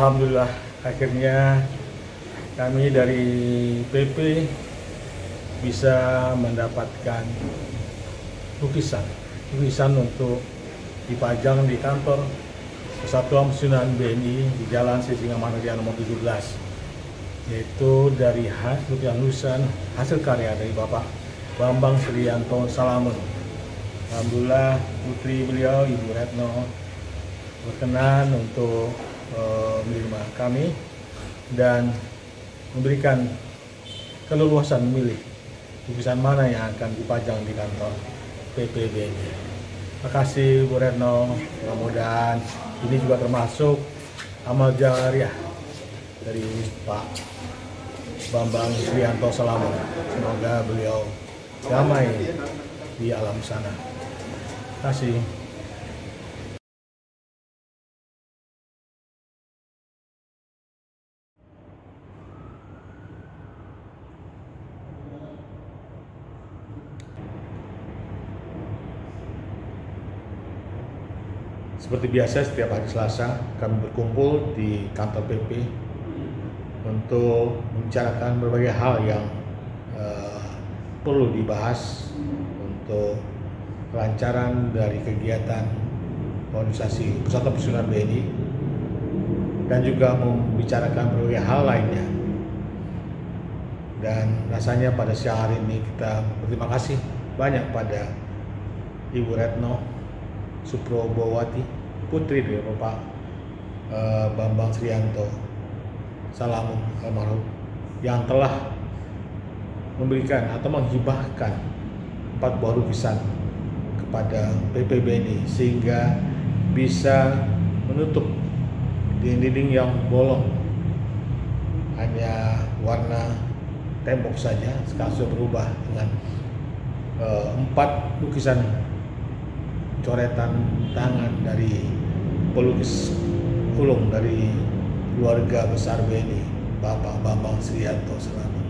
Alhamdulillah akhirnya kami dari PP bisa mendapatkan lukisan lukisan untuk dipajang di kantor Persatuan Pensiunan BNI di Jalan Sisingamangaraja nomor 17 yaitu dari hasil lukisan hasil karya dari Bapak Bambang Srianto Salamun. Alhamdulillah putri beliau Ibu Retno berkenan untuk menerima kami dan memberikan keleluasan memilih lukisan mana yang akan dipajang di kantor PPBNI. Terima kasih Bu Retno, mudah-mudahan ini juga termasuk amal jariah dari Pak Bambang Srianto Salamun. Semoga beliau damai di alam sana. Terima kasih. Seperti biasa setiap hari Selasa kami berkumpul di kantor PP untuk membicarakan berbagai hal yang uh, perlu dibahas untuk kelancaran dari kegiatan organisasi Pusat Pensiunan BNI dan juga membicarakan berbagai hal lainnya. Dan rasanya pada siang hari ini kita berterima kasih banyak pada Ibu Retno Suprobowati putri dari Bapak uh, Bambang Srianto. Salamun almarhum yang telah memberikan atau menghibahkan empat buah lukisan kepada PPBNI sehingga bisa menutup dinding-dinding yang bolong. Hanya warna tembok saja sekarang sudah berubah dengan uh, empat lukisan coretan tangan dari pelukis ulung dari keluarga besar BNI Bapak Bambang Srianto Selamat.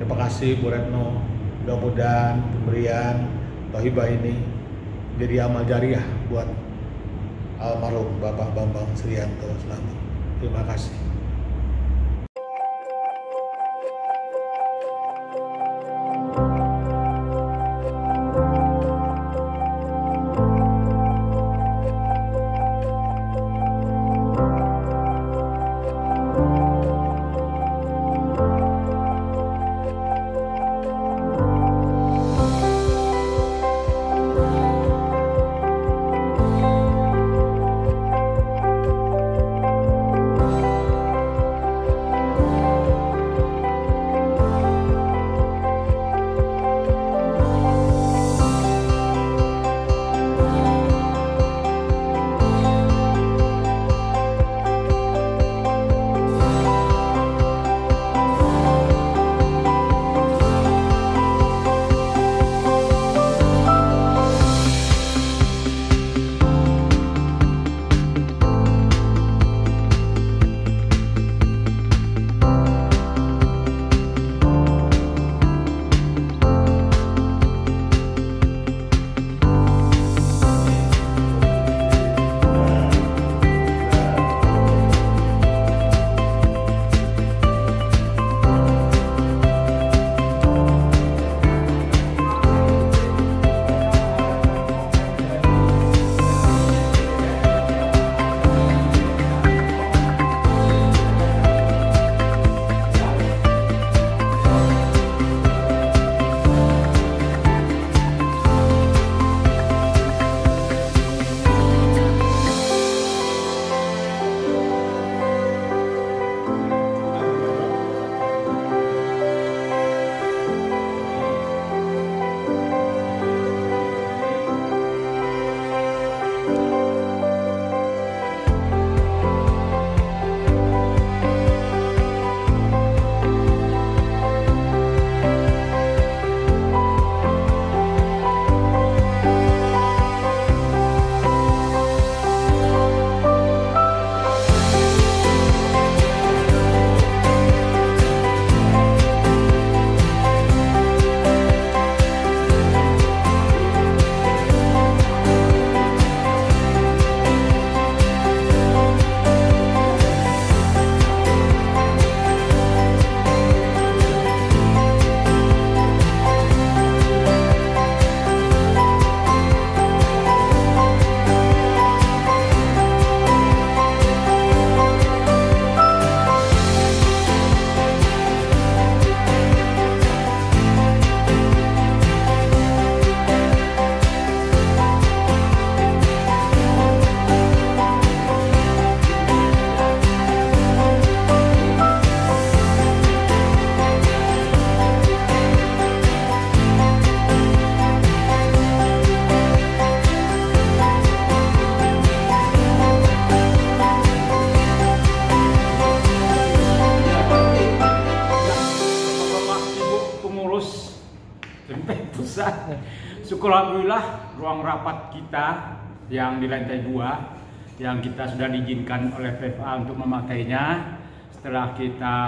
Terima kasih Bu Retno. Mudah-mudahan pemberian Tohibah ini jadi amal jariah buat almarhum Bapak Bambang Srianto Selamat. Terima kasih. Syukur alhamdulillah ruang rapat kita yang di lantai dua yang kita sudah diizinkan oleh PFA untuk memakainya setelah kita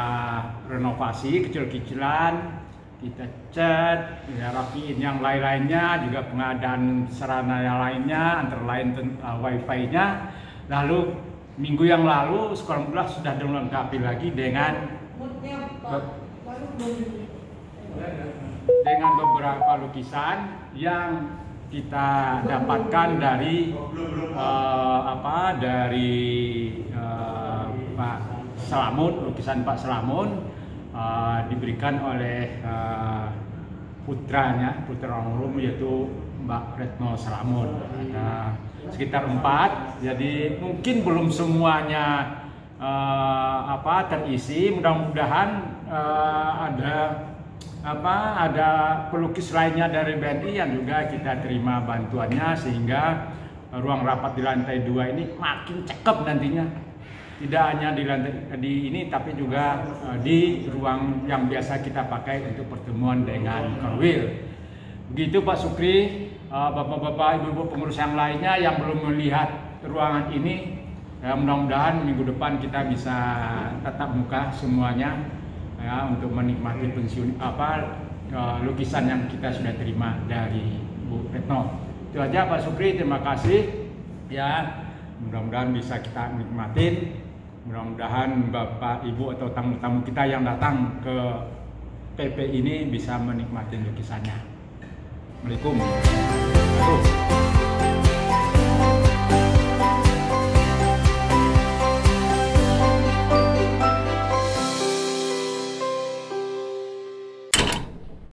renovasi kecil-kecilan kita cat, ya rapiin yang lain-lainnya, juga pengadaan sarana yang lainnya, antara lain uh, wifi-nya. Lalu minggu yang lalu sekolah mula sudah dilengkapi lagi dengan dengan beberapa lukisan yang kita dapatkan dari uh, apa dari uh, Pak Selamun lukisan Pak Selamun uh, diberikan oleh uh, putranya putra almarhum yaitu Mbak Retno Selamun. Ada sekitar empat jadi mungkin belum semuanya uh, apa terisi. Mudah-mudahan uh, ada apa ada pelukis lainnya dari BNI yang juga kita terima bantuannya sehingga ruang rapat di lantai dua ini makin cakep nantinya tidak hanya di lantai di ini tapi juga uh, di ruang yang biasa kita pakai untuk pertemuan dengan Korwil. Begitu Pak Sukri, uh, bapak-bapak, ibu-ibu pengurus yang lainnya yang belum melihat ruangan ini, ya, mudah-mudahan minggu depan kita bisa tetap muka semuanya ya untuk menikmati pensiun apa uh, lukisan yang kita sudah terima dari Bu Retno. Itu aja Pak Sukri, terima kasih. Ya, mudah-mudahan bisa kita nikmatin mudah-mudahan Bapak Ibu atau tamu-tamu kita yang datang ke PP ini bisa menikmati lukisannya. Assalamualaikum.